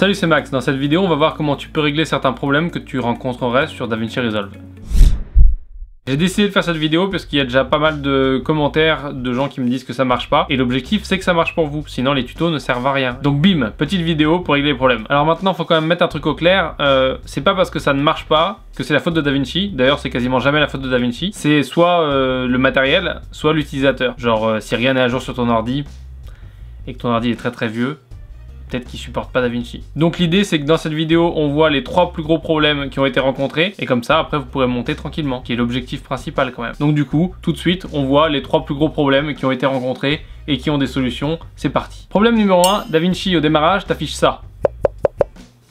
Salut c'est Max, dans cette vidéo on va voir comment tu peux régler certains problèmes que tu rencontrerais sur DaVinci Resolve. J'ai décidé de faire cette vidéo parce qu'il y a déjà pas mal de commentaires de gens qui me disent que ça marche pas et l'objectif c'est que ça marche pour vous, sinon les tutos ne servent à rien. Donc bim, petite vidéo pour régler les problèmes. Alors maintenant faut quand même mettre un truc au clair, euh, c'est pas parce que ça ne marche pas que c'est la faute de DaVinci, d'ailleurs c'est quasiment jamais la faute de DaVinci, c'est soit euh, le matériel, soit l'utilisateur. Genre euh, si rien n'est à jour sur ton ordi et que ton ordi est très très vieux, peut-être qu'ils supportent pas DaVinci. Donc l'idée c'est que dans cette vidéo on voit les trois plus gros problèmes qui ont été rencontrés et comme ça après vous pourrez monter tranquillement, qui est l'objectif principal quand même. Donc du coup tout de suite on voit les trois plus gros problèmes qui ont été rencontrés et qui ont des solutions, c'est parti. Problème numéro 1, DaVinci au démarrage t'affiche ça.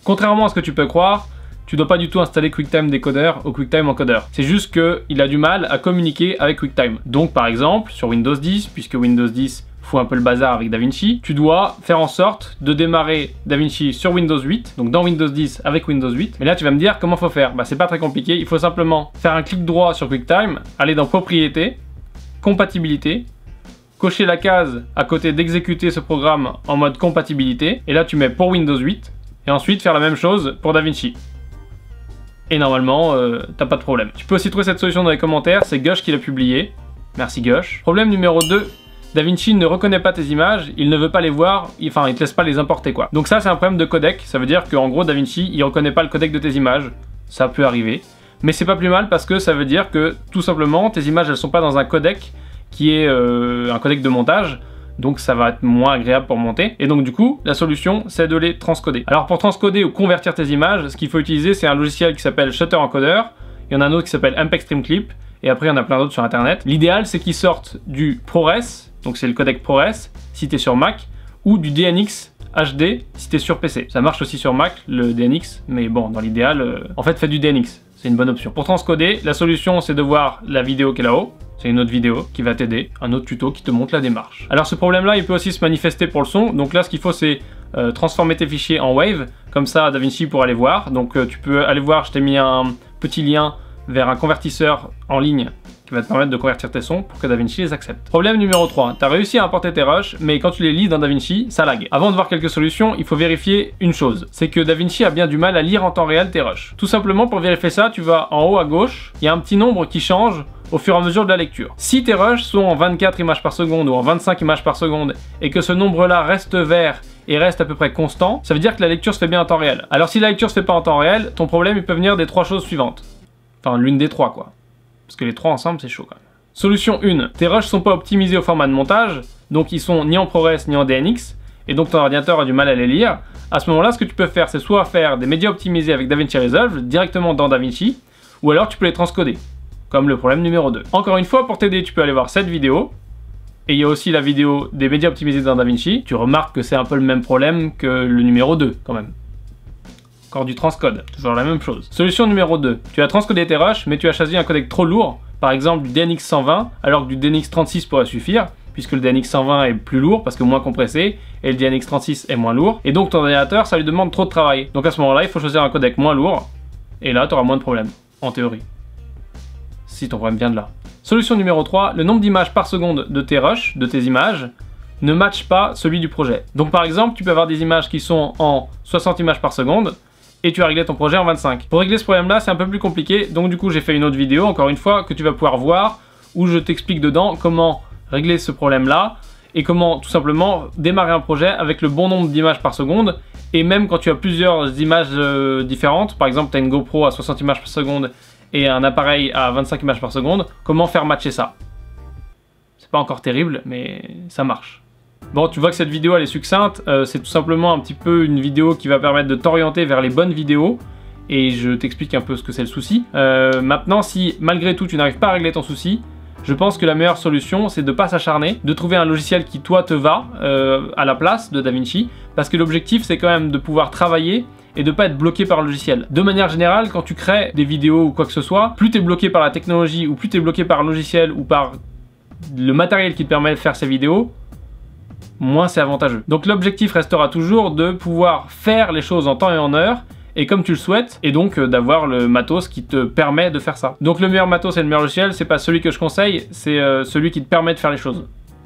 Contrairement à ce que tu peux croire, tu dois pas du tout installer QuickTime Decoder ou QuickTime Encoder. C'est juste qu'il a du mal à communiquer avec QuickTime. Donc par exemple, sur Windows 10, puisque Windows 10 un peu le bazar avec DaVinci, tu dois faire en sorte de démarrer DaVinci sur Windows 8, donc dans Windows 10 avec Windows 8. Mais là, tu vas me dire comment faut faire. Bah, c'est pas très compliqué. Il faut simplement faire un clic droit sur QuickTime, aller dans Propriétés, Compatibilité, cocher la case à côté d'exécuter ce programme en mode compatibilité, et là tu mets pour Windows 8, et ensuite faire la même chose pour DaVinci. Et normalement, euh, t'as pas de problème. Tu peux aussi trouver cette solution dans les commentaires, c'est Gush qui l'a publié. Merci Gush. Problème numéro 2, DaVinci ne reconnaît pas tes images, il ne veut pas les voir, enfin il te laisse pas les importer quoi. Donc ça c'est un problème de codec, ça veut dire qu'en gros DaVinci il reconnaît pas le codec de tes images, ça peut arriver. Mais c'est pas plus mal parce que ça veut dire que tout simplement tes images elles sont pas dans un codec qui est euh, un codec de montage, donc ça va être moins agréable pour monter. Et donc du coup, la solution, c'est de les transcoder. Alors pour transcoder ou convertir tes images, ce qu'il faut utiliser, c'est un logiciel qui s'appelle Shutter Encoder, il y en a un autre qui s'appelle MPEG Stream Clip, et après il y en a plein d'autres sur internet. L'idéal, c'est qu'ils sortent du ProRes, donc c'est le codec ProRes si tu es sur Mac, ou du DNX HD si tu es sur PC. Ça marche aussi sur Mac, le DNX, mais bon, dans l'idéal, euh, en fait, faites du DNX, c'est une bonne option. Pour transcoder, la solution c'est de voir la vidéo qui est là-haut, c'est une autre vidéo qui va t'aider, un autre tuto qui te montre la démarche. Alors ce problème-là, il peut aussi se manifester pour le son, donc là ce qu'il faut c'est euh, transformer tes fichiers en WAVE, comme ça DaVinci pourra les voir, donc euh, tu peux aller voir, je t'ai mis un petit lien vers un convertisseur en ligne qui va te permettre de convertir tes sons pour que DaVinci les accepte. Problème numéro 3, tu as réussi à importer tes rushs, mais quand tu les lis dans DaVinci, ça lag. Avant de voir quelques solutions, il faut vérifier une chose, c'est que DaVinci a bien du mal à lire en temps réel tes rushs. Tout simplement pour vérifier ça, tu vas en haut à gauche, il y a un petit nombre qui change au fur et à mesure de la lecture. Si tes rushs sont en 24 images par seconde ou en 25 images par seconde et que ce nombre-là reste vert et reste à peu près constant, ça veut dire que la lecture se fait bien en temps réel. Alors si la lecture se fait pas en temps réel, ton problème il peut venir des trois choses suivantes. Enfin l'une des trois quoi. Parce que les trois ensemble, c'est chaud quand même. Solution 1. Tes rushs sont pas optimisés au format de montage, donc ils sont ni en ProRes ni en DNX, et donc ton ordinateur a du mal à les lire. À ce moment-là, ce que tu peux faire, c'est soit faire des médias optimisés avec DaVinci Resolve directement dans DaVinci, ou alors tu peux les transcoder, comme le problème numéro 2. Encore une fois, pour t'aider, tu peux aller voir cette vidéo, et il y a aussi la vidéo des médias optimisés dans DaVinci. Tu remarques que c'est un peu le même problème que le numéro 2, quand même. Encore du transcode, toujours la même chose. Solution numéro 2. Tu as transcodé tes rushs, mais tu as choisi un codec trop lourd, par exemple du DNX 120, alors que du DNX 36 pourrait suffire, puisque le DNX 120 est plus lourd parce que moins compressé, et le DNX 36 est moins lourd, et donc ton ordinateur, ça lui demande trop de travail. Donc à ce moment-là, il faut choisir un codec moins lourd, et là, tu auras moins de problèmes, en théorie. Si ton problème vient de là. Solution numéro 3, le nombre d'images par seconde de tes rushs, de tes images, ne matche pas celui du projet. Donc par exemple, tu peux avoir des images qui sont en 60 images par seconde, et tu as réglé ton projet en 25. Pour régler ce problème-là, c'est un peu plus compliqué, donc du coup j'ai fait une autre vidéo, encore une fois, que tu vas pouvoir voir, où je t'explique dedans comment régler ce problème-là, et comment tout simplement démarrer un projet avec le bon nombre d'images par seconde, et même quand tu as plusieurs images euh, différentes, par exemple tu as une GoPro à 60 images par seconde et un appareil à 25 images par seconde, comment faire matcher ça? C'est pas encore terrible, mais ça marche. Bon, tu vois que cette vidéo elle est succincte, euh, c'est tout simplement un petit peu une vidéo qui va permettre de t'orienter vers les bonnes vidéos et je t'explique un peu ce que c'est le souci. Euh, maintenant, si malgré tout tu n'arrives pas à régler ton souci, je pense que la meilleure solution c'est de pas s'acharner, de trouver un logiciel qui toi te va euh, à la place de DaVinci parce que l'objectif c'est quand même de pouvoir travailler et de pas être bloqué par le logiciel. De manière générale, quand tu crées des vidéos ou quoi que ce soit, plus tu es bloqué par la technologie ou plus tu es bloqué par le logiciel ou par le matériel qui te permet de faire ces vidéos, moins c'est avantageux. Donc l'objectif restera toujours de pouvoir faire les choses en temps et en heure, et comme tu le souhaites, et donc euh, d'avoir le matos qui te permet de faire ça. Donc le meilleur matos et le meilleur logiciel, c'est pas celui que je conseille, c'est euh, celui qui te permet de faire les choses.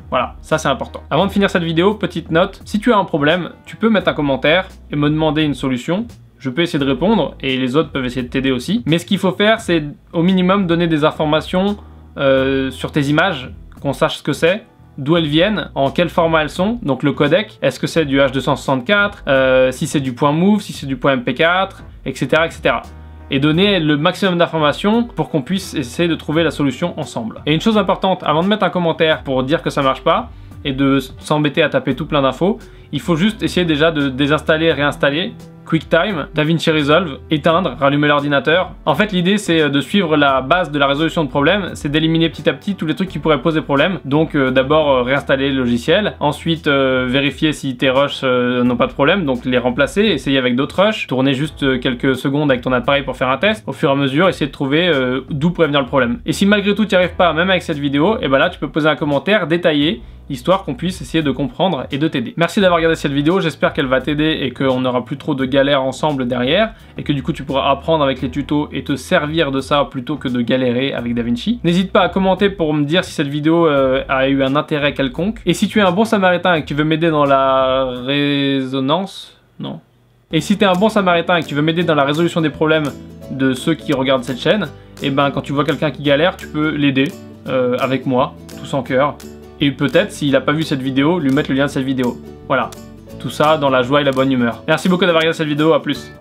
Voilà, ça c'est important. Avant de finir cette vidéo, petite note, si tu as un problème, tu peux mettre un commentaire et me demander une solution. Je peux essayer de répondre et les autres peuvent essayer de t'aider aussi. Mais ce qu'il faut faire, c'est au minimum donner des informations euh, sur tes images, qu'on sache ce que c'est, d'où elles viennent, en quel format elles sont, donc le codec, est-ce que c'est du H264, euh, si c'est du point .move, si c'est du point .mp4, etc. etc et donner le maximum d'informations pour qu'on puisse essayer de trouver la solution ensemble. Et une chose importante, avant de mettre un commentaire pour dire que ça marche pas, et de s'embêter à taper tout plein d'infos, il faut juste essayer déjà de désinstaller réinstaller QuickTime, DaVinci Resolve, éteindre, rallumer l'ordinateur. En fait, l'idée, c'est euh, de suivre la base de la résolution de problème, c'est d'éliminer petit à petit tous les trucs qui pourraient poser problème. Donc, euh, d'abord, euh, réinstaller le logiciel, ensuite, vérifier si tes rushs n'ont pas de problème, donc les remplacer, essayer avec d'autres rushs, tourner juste quelques secondes avec ton appareil pour faire un test. Au fur et à mesure, essayer de trouver d'où pourrait venir le problème. Et si malgré tout, tu n'y arrives pas, même avec cette vidéo, et eh ben là, tu peux poser un commentaire détaillé histoire qu'on puisse essayer de comprendre et de t'aider. Merci d'avoir regardé cette vidéo, j'espère qu'elle va t'aider et qu'on n'aura plus trop de galères ensemble derrière et que du coup tu pourras apprendre avec les tutos et te servir de ça plutôt que de galérer avec DaVinci. N'hésite pas à commenter pour me dire si cette vidéo euh, a eu un intérêt quelconque et si tu es un bon samaritain et que tu m'aider dans la résonance, non. Et si tu es un bon samaritain et que tu m'aider dans la résolution des problèmes de ceux qui regardent cette chaîne, et eh ben quand tu vois quelqu'un qui galère, tu peux l'aider euh, avec moi, tout sans cœur et peut-être, s'il n'a pas vu cette vidéo, lui mettre le lien de cette vidéo. Voilà. Tout ça dans la joie et la bonne humeur. Merci beaucoup d'avoir regardé cette vidéo, à plus.